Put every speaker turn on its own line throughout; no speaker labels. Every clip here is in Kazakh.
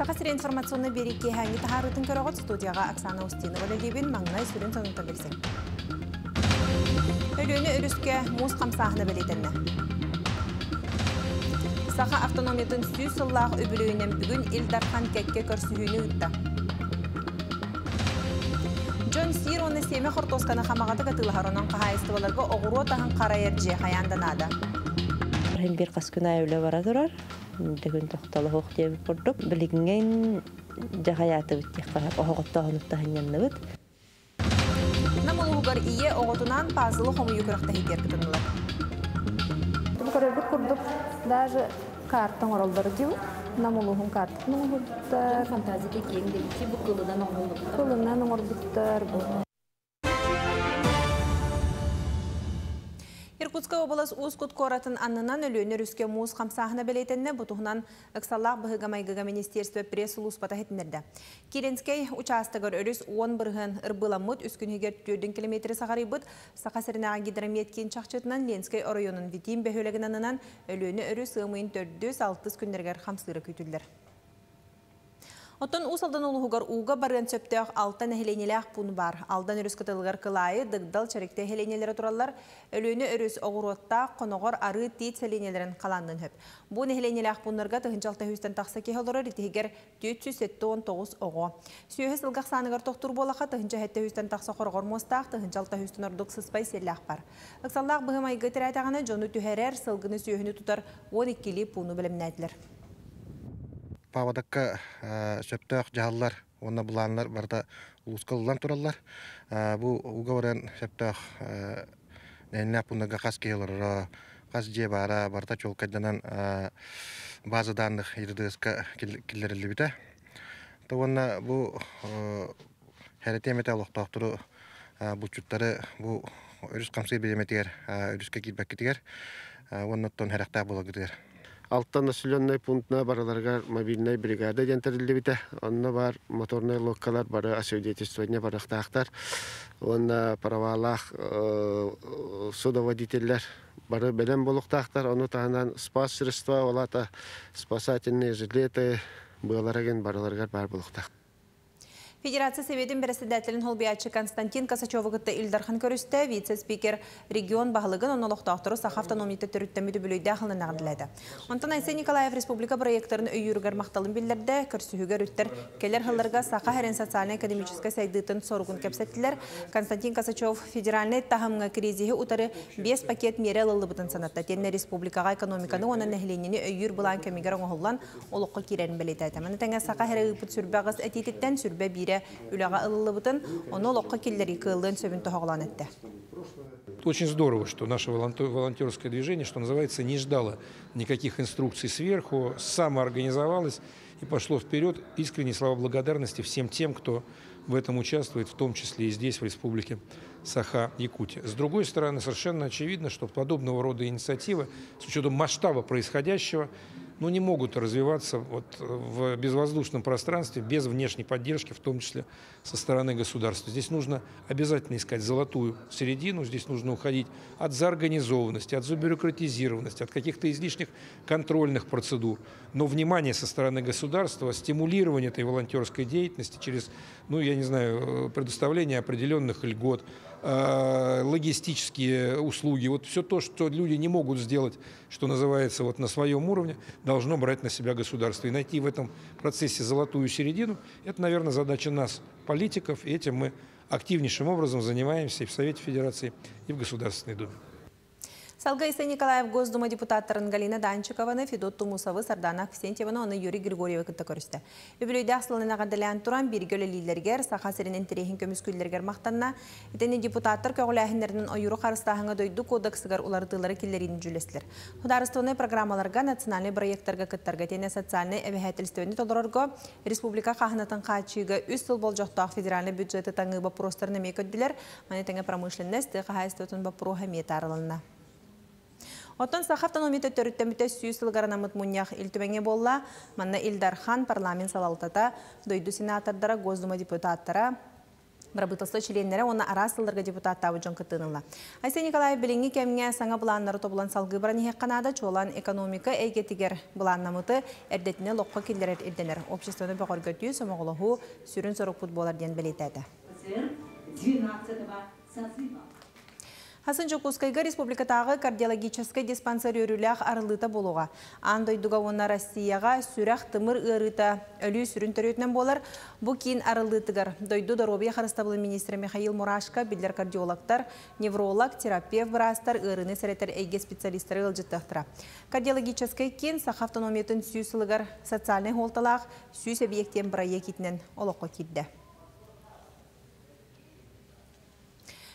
Сақасыр информационны береке хәңі тахарытын көріғыт студияға Оксана Устинова лебен маңнай сүрін сонынта берсен. Өліні үріске мұз қамсағыны білетінні. Саха автономиятын сүй сыллақ өбілуінен бүгін Илдархан кәкке көрсүйіні ұтта. Джон Сир оны семе хортосканы хамағаты катылахаронан қағайыстываларға оғыру тағын қарайыр же хаянданады.
Bir qas күн әулі бара тұрар. Дегін тоқталы хоқ деп бұрдық. Білігінген жағаяты бүттек қарап, оғытта ғынытта ханянны бүт.
Намылуғар ие.
Көрөбүт курдук даже карттың оролдары дил. Намулухун карт. Намулуттар.
Фантазия кеңде ичи бу
бу.
Иркутска облас Ускут коратын аннынан өлөнөр үске муз қамсағына білетінні бұтығынан ұқсаллақ бұғыға майгыға министерство пресс-лус бата хетінерді. Керенскей участығыр өріс 10 бірғын ұрбыламыд үскінігер 4 километрі сағары бұд, сақасырынаға гидрометкен чақчытынан Ленскей орайонын витим бәхөлігін анынан өлөні өріс ұмайын 400-600 күндергер қамсыры күйтілдер. Оттон усалдан улугар уга барган сөптөк алтан эхеленелях пун бар. Алдан өрүс кытылгар кылайы дыгдал чаректе эхеленелері тураллар өлөнү өрүс огуротта коногор ары тиит селенелерин каландын хөп. Бу эхеленелях пуннарга тыгынчалта хүстен такса кехолорор итигер 479 ого. Сүйө сылгак саныгар токтур болака тыгынча хетте хүстен такса хоргор мостак тыгынчалта хүстен ордук сыспай селлах бар. Ыксаллак быгымай гытыратаганы жону түһәрәр сылгыны сүйөһүнү тутар 12 пуну белемнәтлер.
Павадакка сөптөк жааллар онна булаанлар барда улускаллан тураллар. Бу уговорен сөптөк нэннэ пунага кас кейлор кас же бара барда чолкаданан база данных ирдыска киллерилибите то онна бу хәрәтемете лохтоктуру бучуттары бу өрүс камсый береметигер өрүскө килбеккитигер онноттон хәрәктә булагытыгер
Алтан населенный пунктна бараларга мобильный бригада дентерилди бите. Онна бар моторный локалар бары освидетельствование барахтахтар. Онна правалах судоводительлер бары белем болуктахтар. Ону таханан спас средства олата спасательные жилеты былараген бараларга бар.
Федерация Советин председателин холбиячы Константин Косачевыгытты Илдархан көрісті вице-спикер регион бағылығын онолықтақтыры сақ автономиты түріттемеді бүлейді ақылын ағындылайды. Онтан Айсен Николаев Республика проекттарын өйіргер мақталын білдерді, көрсігігер үттір келер ғылырға сақа әрен социально-экономическа сайдытын сорғын кәпсеттілер. Константин Косачев федеральный тахымға кризихи утары 5 пакет мере лылыбытын санатта. Тенне республикаға экономиканы оның нәхіленені өйір бұлан кәмегер оңғылан олыққа керерін білеті әтімені. Тәңе сақа әрі үпіт сүрбәғыз әтететтен сүрбә бире үләға ылылыбытын, оны лоққа келлери кылын сөбін тоғылан.
Очень здорово, что наше волонтерское движение, что называется, не ждало никаких инструкций сверху, самоорганизовалось и пошло вперед. Искренние слова благодарности всем тем, кто в этом участвует, в том числе и здесь, в Республике Саха-Якутия. С другой стороны, совершенно очевидно, что подобного рода инициативы, с учетом масштаба происходящего, ну, не могут развиваться вот в безвоздушном пространстве без внешней поддержки, в том числе со стороны государства. Здесь нужно обязательно искать золотую середину, здесь нужно уходить от заорганизованности, от забюрократизированности, от каких-то излишних контрольных процедур. Но внимание со стороны государства, стимулирование этой волонтерской деятельности через, ну, я не знаю, предоставление определенных льгот, Э, логистические услуги, вот все то, что люди не могут сделать, что называется, вот на своем уровне, должно брать на себя государство. И найти в этом процессе золотую середину, это, наверное, задача нас, политиков, и этим мы активнейшим образом занимаемся и в Совете Федерации, и в Государственной Думе.
Салгайсы Николаев Госдума депутаттарын Галина Данчикованы, Федот Тумусовы, Сардана Ксентьеваны, оны Юрий Григорьева кітті көрісті. Өбілейді ақсылына қадылян тұран біргелі лилергер, сақа серінен терехін көміскүллергер мақтанна, етені депутаттар көгіләхіндерінің ойыру қарыстағыңа дойду кодексігер улардылары келерін жүлесілер. Хударыстығыны программаларға, национальный проекттарға кіттарға тені социальный әбәхәтілістіөні толырырға, республика қағынатын қачыға үс сыл бол жоқтақ федеральный бюджеті таңы бапыростарына мекөдділер, маны тәңі промышленность, қағайыстығын бапыру хамет арылына. Оттан сахаптан омиты төріттеміте сүйсілгаранамыт мұнях илтібәңе болла, манна Илдархан парламент салалтата, дойду сенатордара, Госдума депутаттара, Барабытылсы членнері оны арасылырға депутаттабы жон кытынылы. Айсен Николай Белеңі кемге саңа бұланнары тобылан салғы еққанада чолан экономика әйгетігер бұланнамыты әрдетіне лоққа келдерер ерденер. Обществоны бақыр көтүй сомағылығы сүрін сорық футболар ден білетеді. Хасын Жокускайга республикатағы кардиологический диспансер өрілях арылыта болуға. Андойдуға оны Россияға сүрәқ тымыр ырыта өлі сүрін төрөтінен болар. Бұ кейін арылытыгар. Дойду Доробия Харыстабылы министрі Михаил Мурашка, білдер кардиологтар, невролог, терапевт бірастар, ырыны сәреттер әйге специалистері ылжыттықтыра. Кардиологический кен сақ автономиятын сүйсілігар социальный холталақ сүйс объектен бірайы кетінен олыққа.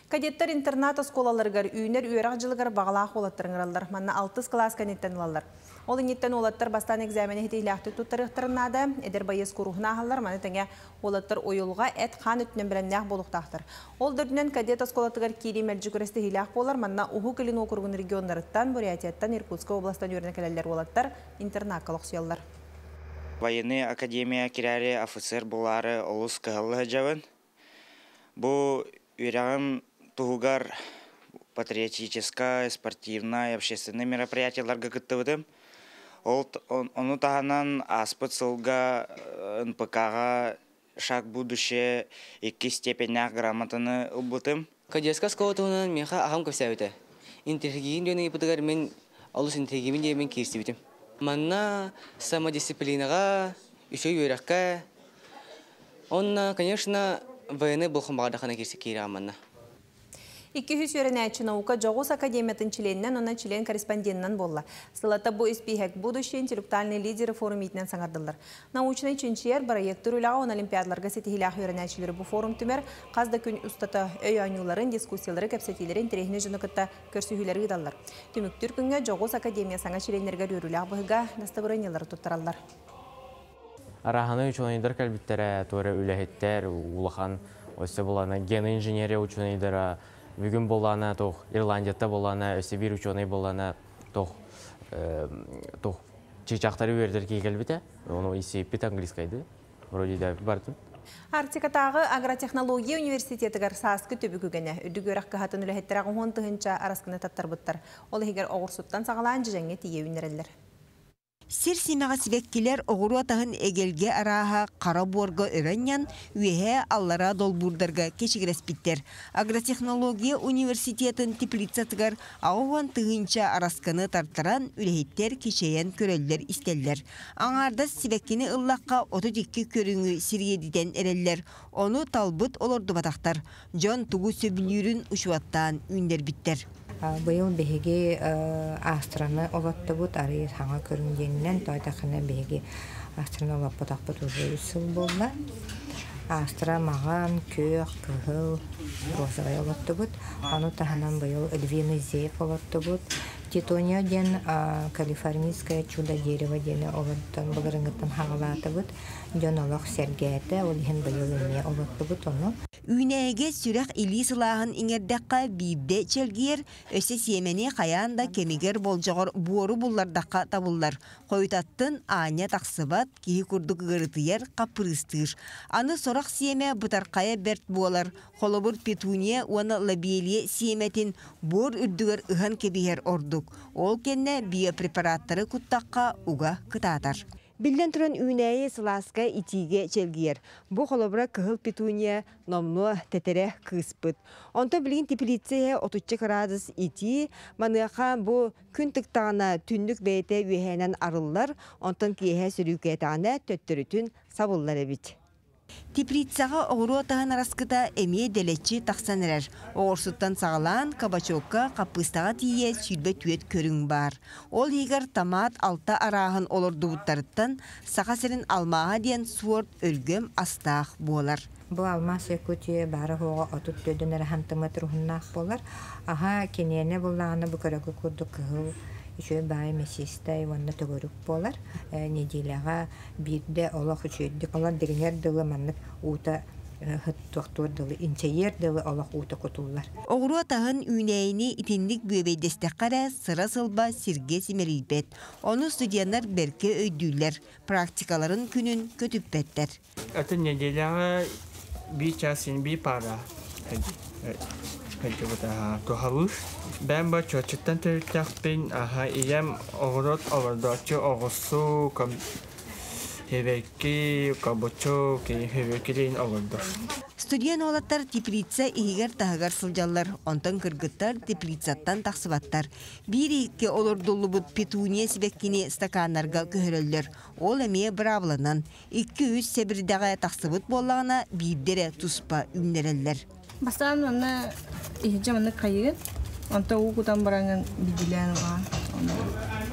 Кадеттер интернат осколаларгар үйнер үйерақ жылыгар бағалақ олаттырыңыралар. Манна 6 класс канеттен олалар. Ол инеттен олаттар бастан экзамене хетейләхті туттарықтырынады. Эдер байыз күрухна алалар. Маны тәңе олаттар ойылға әт қан үтінен біләннәқ болуқтақтыр. Ол дүрдінен кадет осколатыгар кири мәлжі хейләқ болар. Манна уху кілін окургын регионларыттан, Бурятияттан, Иркутска областан өріне кәлелер олаттар интернат қалықсуялар.
Военный академия кирәре офицер булары олус кыһыллы. Бу үрәгым тугар патриотическая, спортивная, общественные мероприятия ларга кыттыбыдым. Он оны таханан аспыт сылга э, НПК-га шаг будуще икки степенях грамотаны убытым.
Кадеска сколотунан меха ахам көсәүтә. Интеллигин дөне ипотегар мен алус интеллигин де мен кирсибитим. Манна самодисциплинага, еще юрәккә. Онна, конечно, военный булхым багадахана кирсе кире
аманна. 200 сөренәчі наука жоғыз академиятын членінен, она член корреспонденттен болла. Сылата бұ іспейхәк будущий интеллектуальный лидер форум етінен саңардылар. Научный чинчияр проектор үліға он олимпиадларға сетігілі үйренәчілері бұ форум түмер, қазда күн ұстата өй айныларын, дискуссиялары кәпсетелерін тірехіне жынықытта көрсігілер ғидалар. Түміктір күнге жоғыз академия саңа членлерге үріліға бұғыға наставырынелары тұттыралар.
Араханы ученайдар кәлбіттері, туары үләхеттер, улахан, осы болана ген инженерия ученайдара, бүгін болана, тоқ, Ирландията болана, өсі бір ученый болана, тоқ, тоқ, чечақтары өрдер кей кәлбіті, оны есеппет английскайды, вроде да бардым.
Арктикатағы агротехнология университетігер саскы төбігігіне үдігөрәк кахатын үләхеттері ғон тұхынша араскыны таттар бұттар. Ол егер оғырсуттан сағалан жжәңе тие үнерелер.
Сир симаға сибеккилер оғыру атағын эгелге араға қара борға өрәннян үйе аллара долбурдарға кешігіреспиттер. Агротехнология университетін теплицатығар ауған тығынша арасканы тартаран үлехеттер кешейен көреллер истеллер. Аңарда сибеккini ыллаққа отодекке көріңі сиргедиден әреллер. Оны талбыт олорду батақтар. Жон тугу сөбілерін ұшуаттан үндер биттер.
Быйыл беһиги астраны олоттубут ары саңа көрүнгеннен тойдакына беһиги астраны олоппутакпут уже үс жыл болла. Астра маған көк, кыһыл, розовай олоттубут. Аны таһанан быйыл Эльвина Зеев олоттубут. Титония ден а, калифорнийское чудо дерево дені олоттан бұлырыңыттан хағалатыбыт. Жон олох сергәті, ол эме олоттубут
иңердаққа бейбде челгер, өсі семені қаянда кемигер болжағыр буору буллардаққа табылар. Қойтаттын аня тақсыбат, кейі күрдік ғырытыер қапырыстыр. Аны сорақ семе бұтарқая берт болар. Холобур петуния оны лабиелие семетин бор үрдігер ыхан кебігер ордук. Ол кенне биопрепараттары күттаққа уға кытатар. Билден туран үнәйе сыласка итиге челгиер. Бу холобра кыһыл петуния номно тетере кыспыт. Онто билин теплиция 30 градус ити маныха бу күн тыктагана түндүк бейте үйәнен арыллар, онтон киһе сүрүкетана төттөрүтүн сабыллар эбит. Теплицаға оғыру атағын араскыта әме делетчі тақсанырар. Оғырсыттан сағалан кабачокка қапыстаға тие сүрбе түйет көрің бар. Ол егер томат алта арағын олырды бұттарыттан сақа сірін алмаға дейін суорт өлгөм астақ болар.
Бу алмас якутия бары хога отут төдөн арахантыма турхуннаах болар. Көрөгө курду үшө бай месистай ванна төгөрүк болар. Неделяга бирде олох үшөйдик олар дегенер дылы маннык ута хыттуқтур дылы инчейер дылы олох ута кутуллар.
Оғыру атағын үнәйіні итинлік бөбейдестіққара сыра сылба сирге симерилбет. Оны студиянар берке өйдүлер, практикаларын күнін көтүппеттер.
Это неделя bir çasin bir para. Hadi. Hadi bu da tuhalı. Ben bu çocuktan tırtaktın. Aha iyem oğrot oğrotçu oğusu kam Heveki kabuçu ki hevekilerin oğurdur.
Студиян олаттар теплица игер тахагар сылжаллар, онтон кыргыттар теплицаттан тақсыбаттар. Бир икке олор петуния сибеккини стаканнарга көһөрөллөр. Ол эмие бравланан, 200 себирдага тақсыбыт боллагана бирдере туспа үннереллер.
Бастан кайыгын, онта угудан бараңын бидилен ва.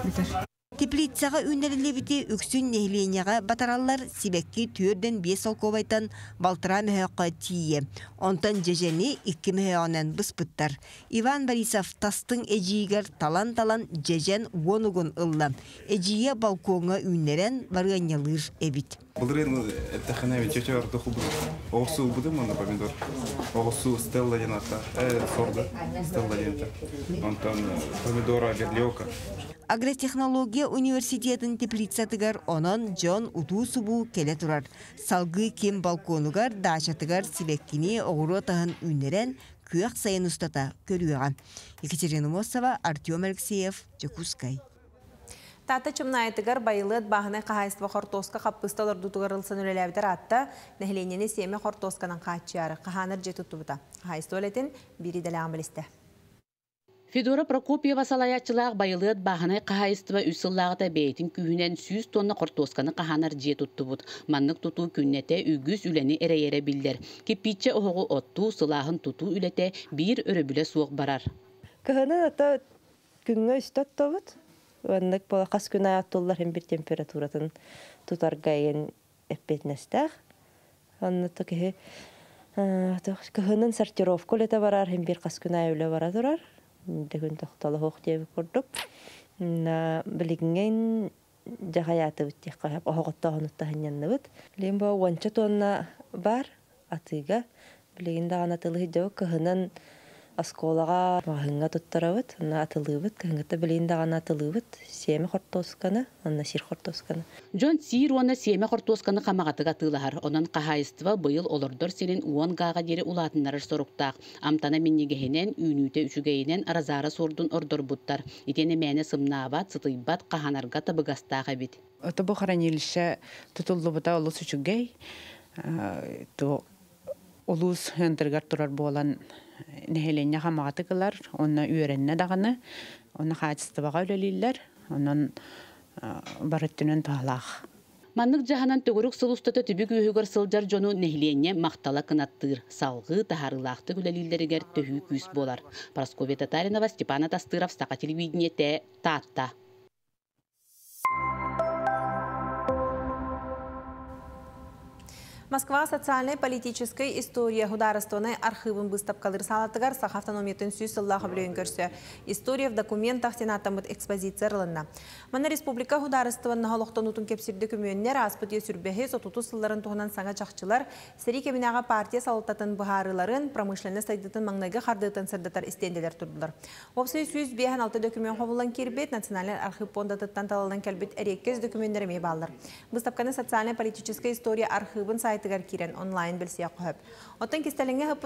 Битер.
Теплицаға үннерелебити үксүн нехленяға батараллар сибекки түрден бес олковайтан балтыра мөһөккө тие. Онтан жежени икки мөһөөнен быспыттар. Иван Борисов тастың эжигер талан-талан жежен вонугун ылла. Эжие балконга үннерен барганялыр эбит.
Былырын это ведь чече орто хубу. Оғысу буды мында помидор. Оғысу стелла дената. Э, сорда. Стелла дената. Онтан помидора берлёка.
Агротехнология университетін теплицатыгар онон Джон Уту субу келе турар. Салгы кем балконугар дачатыгар сибеккини оғыру тахын үннерен күйақ сайын ұстата көрüyorған. Екатерина Мосова, Артем Алексеев, Жекускай.
Тата чымнайтыгар байылыт бағыны қағайсыва хортоска қаппысталар дутугарылсын үлеләбдер атта нәхленені семе хортосканан қачыяры қағаныр жеті тұбыта. Қағайсты олетін дәлі амылісті.
Федора Прокопьева салаячылаах байылыат баһаны каһайыстыба үсыллаагыта бэйтин күүһүнэн сүүс тонна кортосканы каһанар жие туттубут. Маннык тутуу күннете үгүс үлени эрейере билдер. Кипиче оһогу оттуу сылааһын тутуу үлете биир өрөбүле суох барар.
Кыһаны ата күнгө үстөт тобут. Ваннык бола кас күн аяттуллар hem bir температуратын тутаргайын эппетнестах. Анны токеһи кыһынын сортировка лете барар hem bir кас күн ая үле бара турар. дэгүн тохтоло хоох диэби курдук на билигинген жахаятыбыт диэккаап охоготтоохунутта ханьянныбыт лим бо уонча туонна бар атыга билигин тылыһы дебы кыһынан осколага маһыңга туттарабыт онна атылыыбыт кыһыңгата билигин дагана атылыыбыт сиэме хортоосканы онна сир хортоосканы
Джон сир уонна сиэме хортоосканы хамагатыга тылаһар, онон каһайыстыва быйыл олордор сенин уон gaga дири улаатыннарыр соруктаах. Амтана миннигеһинен үүнүүтэ үчүгэйинен аразаара сордун ордорбуттар. Итене мэне сымнаабат, сытыйбат каһанарга табыгастаах эбит.
Это бу хранилище тутуллубута олус үчүгэй. То улус хендергар турар болан нехеленне хамаатыгылар, онна үйренне даганы, онна хаатыстыбага үлелиллер, онон барыттынын таалаах.
Маннык жаһанан төгөрүк сылустата түбүк үйөгөр сылжар жону нехленне мактала кынаттыр. Салгы тахарылаахты күлелилеригер төһүү күс болар. Прасковья Татаринова, Степана Тастыров, Стака телевидениете, Татта.
Москва социальной политической история государственной архивын выставкалыр салатыгар сах автономиятын сүйс сыллағы көрсі. История в документах сенатамыт экспозиция. Мана республика государствын нағалықтан утын кепсирді күмөннер аспытия сүрбәхе сотуту сылларын туғынан саңа чақчылар, кемінаға партия салыттатын бұхарыларын, промышленне сайдытын маңнайғы қардытын сырдатар истенделер тұрдылар. Опсы сүйс бейхан алты документ қобылан кербет, национальный архив пондатыттан талалан кәлбет әреккез документтері баллар. Выставканы социальная политическая история архивын сайтыгар кирен онлайн білсе қойып. Оттан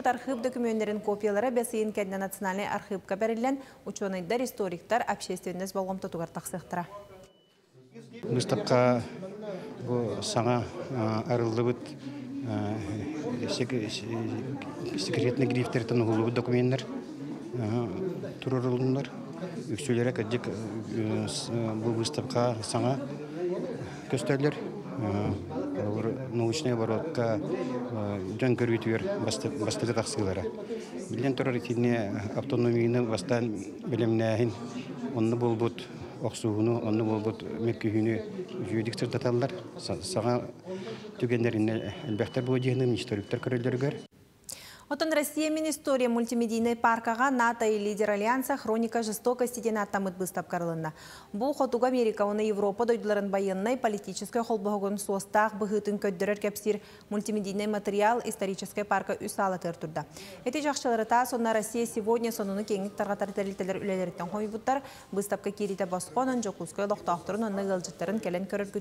архив копиялары бәсейін кәдіне национальный архивка бәрілен ученыйдар, историктар, общественность болғым тұтуғар тақсықтыра.
Бұл саңа секретный бұл выставка саңа көстерлер научный оборотка жан көрүйтүер бастыгы таксылары. Билен турар итине автономияны бастан билемнәһин онны болбут оксууну онны болбут меккүһүнү жүйдик сырдаталлар сага түгендеринне элбәхтер бу дигәнем историктер көрөллөргөр
Отон Россия мен история мультимедийный паркаға НАТО и лидер Альянса хроника жестокости ден аттамыт быстап карылынна. Бұл хотуг Америка, оны Европа дойдыларын байыннай политической холбогын суостақ бұғытын көддірер кәпсір мультимедийный материал исторической парка үсалы тұрда. Эти жақшылары та сонна Россия сегодня сонуны кеңік тарғатар тәрілтелер үлелеріттен қойбуттар, быстапқа керите басқонын жоқускай лоқтақтырын оны ғылжыттарын кәлен көрір.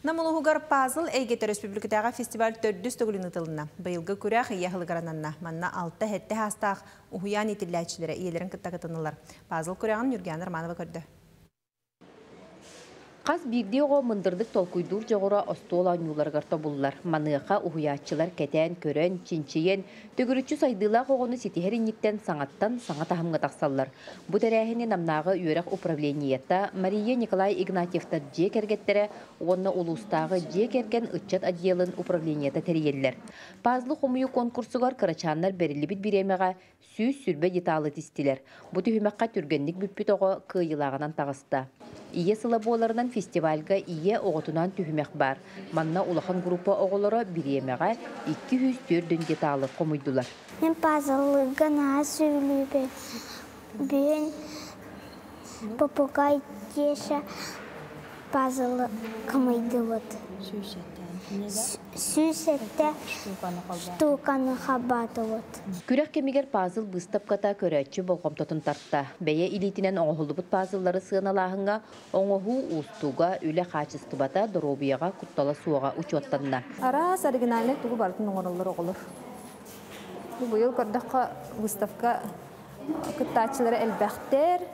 Намылуғығар пазыл әйгеті республикадағы фестиваль төрдүс төгілін ұтылына. Бұйылғы күрәқ ие ғылғарананна. Манна алты хәтті хастақ ұхуян етілләтшілері иелерін кыттағытынылар. Пазыл күрәғын Юрген Арманова көрді.
Қаз бирде оғы мындырдық толкуйдур жоғыра остола нюларгарта буллар. Маныға ухуячылар кәтән, көрен, чинчиен, төгірүчі сайдыла қоғыны сетихеринниттен саңаттан саңа тахымға тақсаллар. Бұ тәрәхіне намнағы үйерек управлениетта Мария Николай Игнатьевта же кергеттері, онны улустағы же керген ұтчат адиелын управлениетта тәриеллер. Пазлы хомую конкурсугар кырачаннар берілі бит биремеға сүйіз сүрбе деталы тистилер. Бұ түйімаққа түргенник бүппіт оғы кыйылағынан тағыста. Ие сылы боларынан фестивальга ие оғытынан түхімек бар. Манна улахан группа оғылары биремеға 204 деталы қомойдулар.
Мен пазылы гана сөйлебе. Бен попугай теша пазылы қымайды вот. Сүйсетте штуканы хабаты вот.
Күрәк кемигер пазыл быстап ката көрәтчі болғам тотын тартта. Бәйе илитінен оңғылыбыт пазыллары сыналағынға оңғу устуға үлі қачыстыбата дробияға құттала суға учуаттанна.
Арас оригинальный тугу бартын оңырылыр оғылыр. Бұйыл көрдіққа выставка кыттачылары әлбәқтер,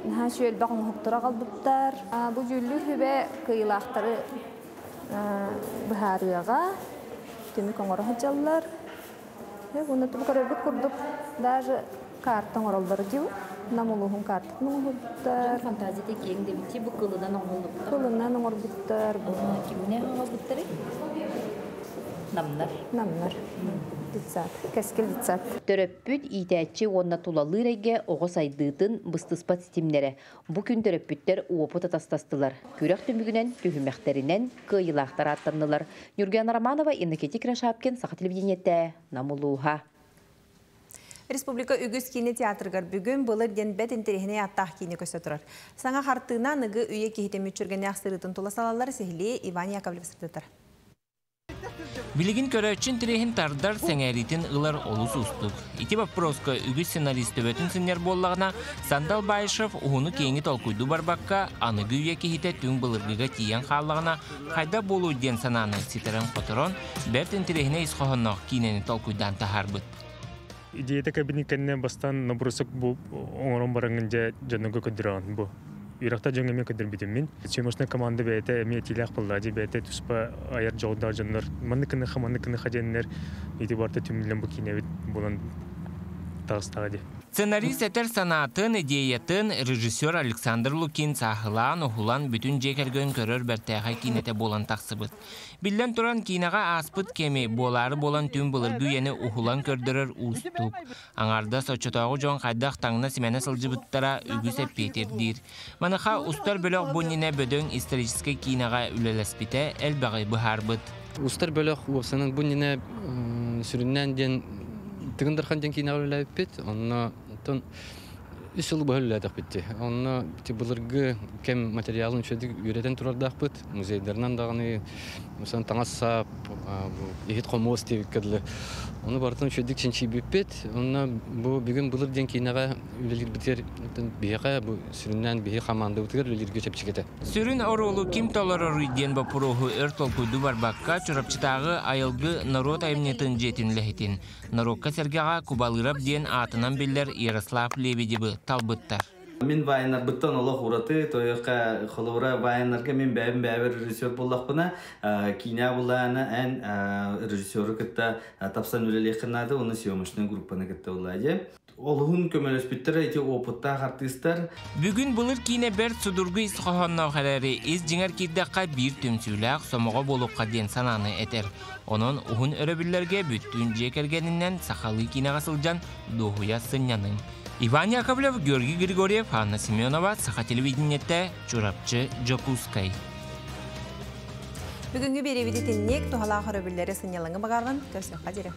Наха шөйл бағын хуптыра қалбыттар. Бұл жүлі хүбе кыйлақтары быһаарыаға түмүк оңоро хаджаллар. Уны тум көрөбүт курдук даже карта оңоролдор дил. Намулуһун карта нуңуттар.
Фантазия текең дебити бу кылыдан оңолдук.
Кылынан оңорбуттар.
Кимне? Намнар.
Намнар. Дитсат. Кескил дитсат.
Төрөппүт итәчи онна тулалырайге оғы сайдыытын быстыспат стимнері. Бу күн төрөппүттер уопыт атастастылар. Күрәк түмігінен, түхімәқтерінен, кыйылақтар аттанылар. Нүрген Романова, Иннокетик Рашапкен, Сақа телевидениетте, Намулуха.
Республика үгіз кине театргар бүгін бұлыр ден бәт интерехіне аттақ кине көсі тұрар. Саңа қартығына нығы үйе кейтем үтчірген яқсырытын тұла салалар сехіле Иван Яковлев сырдытыр.
Билигин көрөчүн тирехин тардар сеңәритин ылар олус устук. Ити вопроска үгіз сценарист төбөтін сынер боллағына Сандал Байшев уһуну кеңи толкуйду барбакка аны гүйе кихите түң былыргыга тиян халлагына хайда болу ден сананы ситерен которон бертин тирехине исхохоннох кинени толкуйдан тахарбыт.
идеята кабинеткенне бастан набурсак бу оңорон бараңынжа жаныга көдүрөгөн бу Иракта жаңа мен көдір битим мин. Съемочная команда бәйте эме тилях буллади бәйте туспа аяр жолда жаннар. Манны кыны хаманны кыны хаҗаннар. Ити барта түмлен бу кине бит булан тагыстагы
Сценарист этер санатын, идеятын режиссер Александр Лукин сахылан, ухулан бүтін жекергөн көрөр бәртәға кинете болан тақсыбыт. Билден туран кинаға аспыт кеми болары болан түн бұлыргы ені ухулан көрдірір уступ. Аңарда сочотағы жон қайдақ таңна симене сылжыбыттара үгіс әппетердир. Маныха устар бөлөк бұніне бөдөң исторический кинаға үлелеспите әл
тыгындархан ден кинаға үлелеппет, онна тон үс жыл бөлөлөдөх битти. Онна бити былыргы кем материалын чөдүк үйрөтен турардакпыт. Музейдернан даганы мусан таңа сап, ихит комос деп кедле. Оны бартын чөдүк чинчи биппет. Онна бу бүгүн былыр ден кинага үлелир битер бияга бу сүрүннән бии команда утыр үлелирге чепчигете.
Сүрүн оролу ким толорор үйден бапуруху өр толкуйду барбакка чурапчытагы айылгы народ аймнетін жетін лехетин. Нарокка сергега кубалырап ден атынан биллер Ярослав Лебедевы талбыттар.
Мен вайнар бұттан олық ұраты, тойыққа қылуыра вайнарға мен бәбін бәбір режиссер болақ бұна, киня бұлағына ән режиссері күтті тапсан өлелі қынады, оны съемочный группаны күтті олайды. Олығын көмелес біттір әйте опыттақ артистар.
Бүгін бұлыр кине бәр судургы исқоғанна қәрәрі из жіңер кирдаққа бір төмсүләқ сомоға болуққа ден сананы әтер. Onun ұғын өрөбілерге бүттін жекергенінен сақалы кинеға сылжан дохуя сынянын. Иван Яковлев, Георгий Григорьев, Анна Семенова, Саха телевидениетте, Чурапчы Джокускай.
Бүгінгі беребеді тіннек тұғала қыры білдері сынялыңы бағарған көрсек қадері.